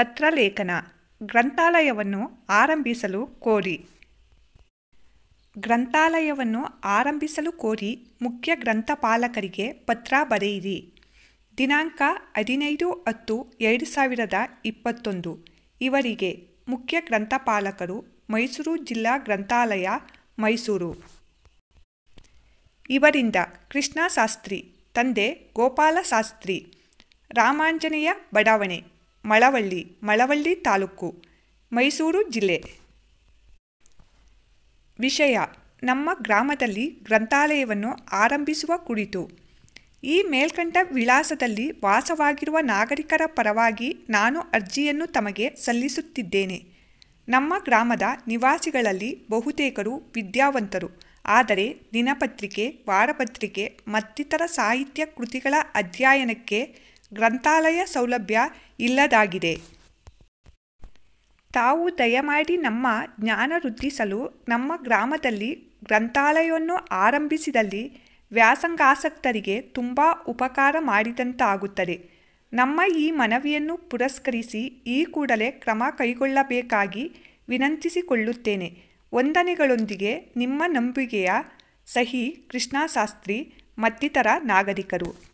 ಪತ್ರಲೇಖನ ಗ್ರಂಥಾಲಯವನ್ನು ಆರಂಭಿಸಲು ಕೋರಿ. ಗ್ರಂಥಾಲಯವನ್ನು ಆರಂಭಿಸಲು ಕೋರಿ ಮುಖ್ಯ ಗ್ರಂಥಪಾಲಕರಿಗೆ ಪತ್ರ ಬರೆಯಿರಿ. ದಿನಾಂಕ ಹದಿನೈದು ಹತ್ತು ಎರಡು ಸಾವಿರದ ಇಪ್ಪತ್ತೊಂದು. ಇವರಿಗೆ ಮುಖ್ಯ ಗ್ರಂಥಪಾಲಕರು ಮೈಸೂರು ಜಿಲ್ಲಾ ಗ್ರಂಥಾಲಯ, ಮೈಸೂರು. ಇವರಿಂದ ಕೃಷ್ಣಶಾಸ್ತ್ರಿ, ತಂದೆ ಗೋಪಾಲ ಶಾಸ್ತ್ರಿ ರಾಮಾಂಜನೇಯ ಬಡಾವಣೆ. ಮಳವಳ್ಳಿ ಮಳವಳ್ಳಿ ತಾಲೂಕು, ಮೈಸೂರು ಜಿಲ್ಲೆ. ವಿಷಯ, ನಮ್ಮ ಗ್ರಾಮದಲ್ಲಿ ಗ್ರಂಥಾಲಯವನ್ನು ಆರಂಭಿಸುವ ಕುರಿತು. ಈ ಮೇಲ್ಕಂಡ ವಿಳಾಸದಲ್ಲಿ ವಾಸವಾಗಿರುವ ನಾಗರಿಕರ ಪರವಾಗಿ ನಾನು ಅರ್ಜಿಯನ್ನು ತಮಗೆ ಸಲ್ಲಿಸುತ್ತಿದ್ದೇನೆ. ನಮ್ಮ ಗ್ರಾಮದ ನಿವಾಸಿಗಳಲ್ಲಿ ಬಹುತೇಕರು ವಿದ್ಯಾವಂತರು. ಆದರೆ ದಿನಪತ್ರಿಕೆ, ವಾರಪತ್ರಿಕೆ ಮತ್ತಿತರ ಸಾಹಿತ್ಯ ಕೃತಿಗಳ ಅಧ್ಯಯನಕ್ಕೆ ಗ್ರಂಥಾಲಯ ಸೌಲಭ್ಯ ಇಲ್ಲದಾಗಿದೆ. ತಾವು ದಯಮಾಡಿ ನಮ್ಮ ಜ್ಞಾನ ವೃದ್ಧಿಸಲು ನಮ್ಮ ಗ್ರಾಮದಲ್ಲಿ ಗ್ರಂಥಾಲಯವನ್ನು ಆರಂಭಿಸಿದಲ್ಲಿ ವ್ಯಾಸಂಗಾಸಕ್ತರಿಗೆ ತುಂಬ ಉಪಕಾರ ಮಾಡಿದಂತಾಗುತ್ತದೆ. ನಮ್ಮ ಈ ಮನವಿಯನ್ನು ಪುರಸ್ಕರಿಸಿ ಈ ಕೂಡಲೇ ಕ್ರಮ ಕೈಗೊಳ್ಳಬೇಕಾಗಿ ವಿನಂತಿಸಿಕೊಳ್ಳುತ್ತೇನೆ. ವಂದನೆಗಳೊಂದಿಗೆ ನಿಮ್ಮ ನಂಬಿಕೆಯ ಸಹಿ ಕೃಷ್ಣಶಾಸ್ತ್ರಿ, ಮತ್ತಿತರ ನಾಗರಿಕರು.